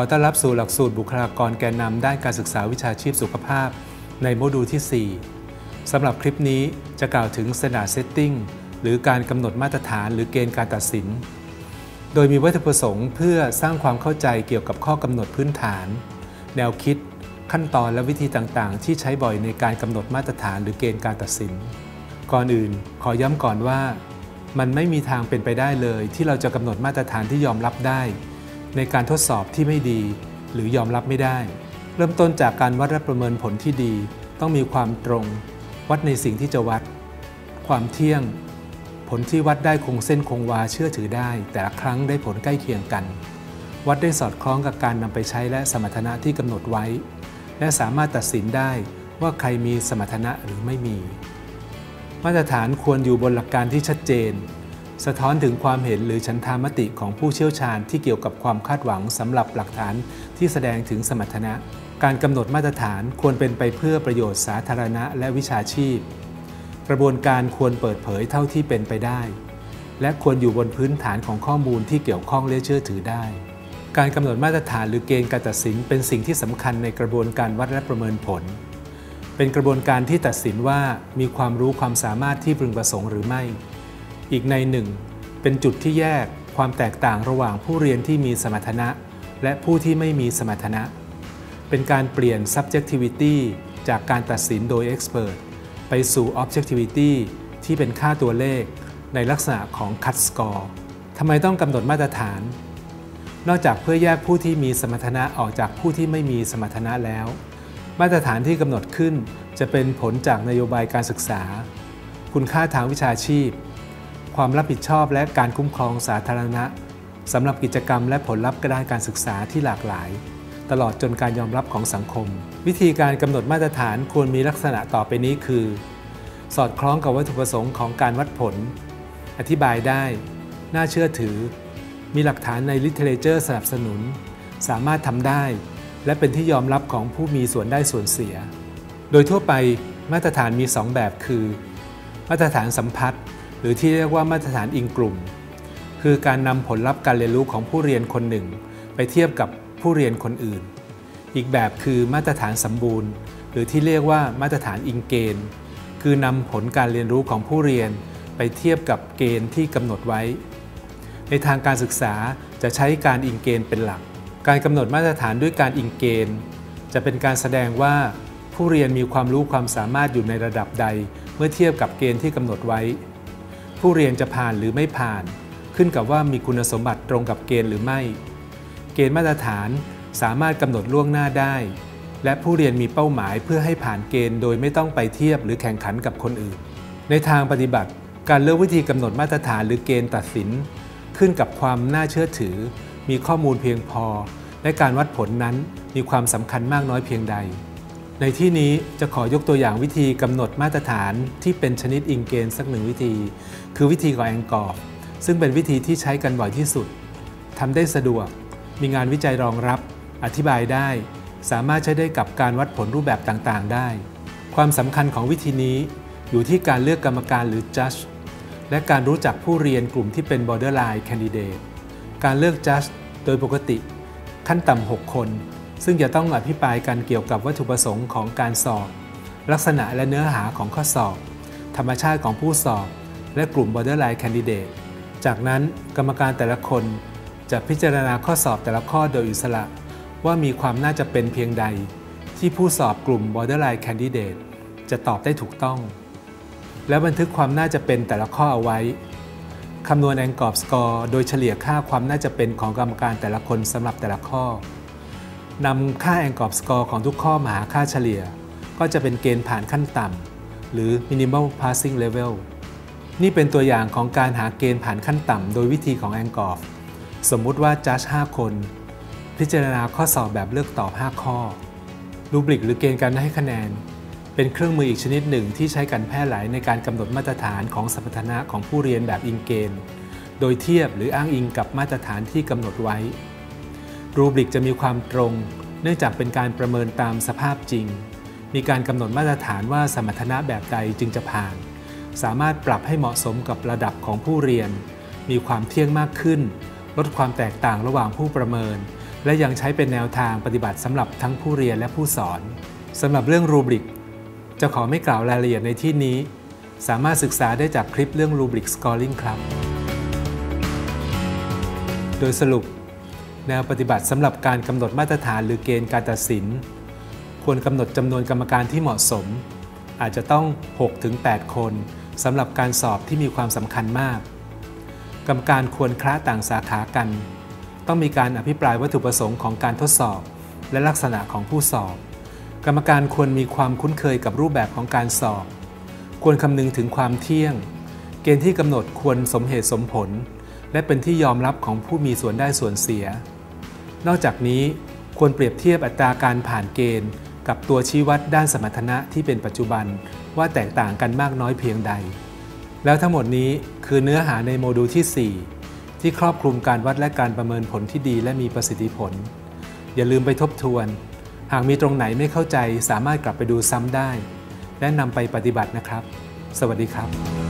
อต้อนรับสู่หลักสูตรบุคลากรแกนนำด้านการศึกษาวิชาชีพสุขภาพ ในโมดูลที่ 4 สำหรับคลิปนี้จะกล่าวถึง Standard Setting หรือการกำหนดมาตรฐานหรือเกณฑ์การตัดสิน โดยมีวัตถุประสงค์เพื่อสร้างความเข้าใจเกี่ยวกับข้อกำหนดพื้นฐาน แนวคิด ขั้นตอนและวิธีต่างๆ ที่ใช้บ่อยในการกำหนดมาตรฐานหรือเกณฑ์การตัดสิน ก่อนอื่น ขอย้ำก่อนว่า มันไม่มีทางเป็นไปได้เลย ที่เราจะกำหนดมาตรฐานที่ยอมรับได้ ในการทดสอบที่ไม่ดี หรือยอมรับไม่ได้ เริ่มต้นจากการวัดและประเมินผลที่ดี ต้องมีความตรง วัดในสิ่งที่จะวัด ความเที่ยง ผลที่วัดได้คงเส้นคงวาเชื่อถือได้ แต่ละครั้งได้ผลใกล้เคียงกัน วัดได้สอดคล้องกับการนำไปใช้และสมรรถนะที่กำหนดไว้ และสามารถตัดสินได้ว่าใครมีสมรรถนะหรือไม่มี มาตรฐานควรอยู่บนหลักการที่ชัดเจน สะท้อนถึงความเห็นหรือฉันทามติของผู้เชี่ยวชาญที่เกี่ยวกับความคาดหวังสำหรับหลักฐานที่แสดงถึงสมรรถนะ การกำหนดมาตรฐานควรเป็นไปเพื่อประโยชน์สาธารณะและวิชาชีพ กระบวนการควรเปิดเผยเท่าที่เป็นไปได้ และควรอยู่บนพื้นฐานของข้อมูลที่เกี่ยวข้องและเชื่อถือได้ การกำหนดมาตรฐานหรือเกณฑ์การตัดสินเป็นสิ่งที่สำคัญในกระบวนการวัดและประเมินผล เป็นกระบวนการที่ตัดสินว่ามีความรู้ความสามารถที่พึงประสงค์หรือไม่ อีกในหนึ่ง เป็นจุดที่แยกความแตกต่างระหว่างผู้เรียนที่มีสมรรถนะ และผู้ที่ไม่มีสมรรถนะ เป็นการเปลี่ยน subjectivity จากการตัดสินโดย expert ไปสู่ objectivity ที่เป็นค่าตัวเลขในลักษณะของ cut score ทำไมต้องกำหนดมาตรฐาน นอกจากเพื่อแยกผู้ที่มีสมรรถนะออกจากผู้ที่ไม่มีสมรรถนะแล้ว มาตรฐานที่กำหนดขึ้นจะเป็นผลจากนโยบายการศึกษา คุณค่าทางวิชาชีพ ความรับผิดชอบและการคุ้มครองสาธารณะสำหรับกิจกรรมและผลลัพธ์ด้านการศึกษาที่หลากหลาย ตลอดจนการยอมรับของสังคม วิธีการกำหนดมาตรฐานควรมีลักษณะต่อไปนี้คือ สอดคล้องกับวัตถุประสงค์ของการวัดผล อธิบายได้ น่าเชื่อถือ มีหลักฐานใน literature สนับสนุน สามารถทำได้ และเป็นที่ยอมรับของผู้มีส่วนได้ส่วนเสีย โดยทั่วไปมาตรฐานมี 2 แบบคือ มาตรฐานสัมพัทธ์ หรือที่เรียกว่ามาตรฐานอิงกลุ่ม คือการนำผลลัพธ์การเรียนรู้ของผู้เรียนคนหนึ่ง ไปเทียบกับผู้เรียนคนอื่น อีกแบบคือมาตรฐานสมบูรณ์ หรือที่เรียกว่ามาตรฐานอิงเกณฑ์ คือนำผลการเรียนรู้ของผู้เรียน ไปเทียบกับเกณฑ์ที่กำหนดไว้ ในทางการศึกษาจะใช้การอิงเกณฑ์เป็นหลัก การกำหนดมาตรฐานด้วยการอิงเกณฑ์ จะเป็นการแสดงว่าผู้เรียนมีความรู้ความสามารถอยู่ในระดับใด เมื่อเทียบกับเกณฑ์ที่กำหนดไว้ ผู้เรียนจะผ่านหรือไม่ผ่าน ขึ้นกับว่ามีคุณสมบัติตรงกับเกณฑ์หรือไม่ เกณฑ์มาตรฐานสามารถกำหนดล่วงหน้าได้ และผู้เรียนมีเป้าหมายเพื่อให้ผ่านเกณฑ์โดยไม่ต้องไปเทียบหรือแข่งขันกับคนอื่น ในทางปฏิบัติ การเลือกวิธีกำหนดมาตรฐานหรือเกณฑ์ตัดสิน ขึ้นกับความน่าเชื่อถือ มีข้อมูลเพียงพอ และการวัดผลนั้นมีความสำคัญมากน้อยเพียงใด ในที่นี้จะขอยกตัวอย่างวิธีกำหนดมาตรฐานที่เป็นชนิดอิงเกณฑ์สักหนึ่งวิธี คือวิธีของแองกอร์ซึ่งเป็นวิธีที่ใช้กันบ่อยที่สุดทำได้สะดวก มีงานวิจัยรองรับ อธิบายได้ สามารถใช้ได้กับการวัดผลรูปแบบต่างๆ ได้ ความสำคัญของวิธีนี้อยู่ที่การเลือกกรรมการหรือ judge และการรู้จักผู้เรียนกลุ่มที่เป็น borderline candidate การเลือก judge โดยปกติ ขั้นต่ำ 6 คน ซึ่งจะต้องอภิปรายกันเกี่ยวกับวัตถุประสงค์ของการสอบ ลักษณะและเนื้อหาของข้อสอบ ธรรมชาติของผู้สอบ และกลุ่ม borderline candidate จากนั้นกรรมการแต่ละคนจะพิจารณาข้อสอบแต่ละข้อโดยอิสระ ว่ามีความน่าจะเป็นเพียงใด ที่ผู้สอบกลุ่ม borderline candidate จะตอบได้ถูกต้อง และบันทึกความน่าจะเป็นแต่ละข้อเอาไว้คำนวณแองกอบสกอร์โดยเฉลี่ยค่าความน่าจะเป็นของกรรมการแต่ละคนสำหรับแต่ละข้อ นำค่าแองกอบสกอร์ของทุกข้อมาหาค่าเฉลี่ย ก็จะเป็นเกณฑ์ผ่านขั้นต่ำหรือ minimal passing level นี่เป็นตัวอย่างของการหาเกณฑ์ผ่านขั้นต่ำโดยวิธีของแองกอฟสมมุติว่าจัด5คน พิจารณาข้อสอบแบบเลือกตอบ 5 ข้อ รูบริกหรือเกณฑ์การให้คะแนน เป็นเครื่องมืออีกชนิดหนึ่งที่ใช้กันแพร่หลายในการกำหนดมาตรฐานของสมรรถนะของผู้เรียนแบบอิงเกณฑ์ โดยเทียบหรืออ้างอิงกับมาตรฐานที่กำหนดไว้ รูบริกจะมีความตรง เนื่องจากเป็นการประเมินตามสภาพจริง มีการกำหนดมาตรฐานว่าสมรรถนะแบบใดจึงจะผ่าน สามารถปรับให้เหมาะสมกับระดับของผู้เรียน มีความเที่ยงมากขึ้น ลดความแตกต่างระหว่างผู้ประเมิน และยังใช้เป็นแนวทางปฏิบัติสำหรับทั้งผู้เรียนและผู้สอนสำหรับเรื่องรูบริก จะขอไม่กล่าวรายละเอียดในที่นี้ สามารถศึกษาได้จากคลิปเรื่องรูบริกสกอร์ลิงครับ โดยสรุป แนวปฏิบัติสำหรับการกำหนดมาตรฐานหรือเกณฑ์การตัดสิน ควรกำหนดจำนวนกรรมการที่เหมาะสม อาจจะต้อง 6-8 คนสำหรับการสอบที่มีความสำคัญมาก กรรมการควรคละต่างสาขากัน ต้องมีการอภิปรายวัตถุประสงค์ของการทดสอบ และลักษณะของผู้สอบ กรรมการควรมีความคุ้นเคยกับรูปแบบของการสอบ ควรคำนึงถึงความเที่ยง เกณฑ์ที่กำหนดควรสมเหตุสมผล และเป็นที่ยอมรับของผู้มีส่วนได้ส่วนเสีย นอกจากนี้ควรเปรียบเทียบอัตราการผ่านเกณฑ์ กับตัวชี้วัดด้านสมรรถนะที่เป็นปัจจุบันว่าแตกต่างกันมากน้อยเพียงใด แล้วทั้งหมดนี้คือเนื้อหาในโมดูลที่ 4 ที่ครอบคลุมการวัดและการประเมินผลที่ดีและมีประสิทธิผล อย่าลืมไปทบทวน หากมีตรงไหนไม่เข้าใจสามารถกลับไปดูซ้ำได้ และนำไปปฏิบัตินะครับ สวัสดีครับ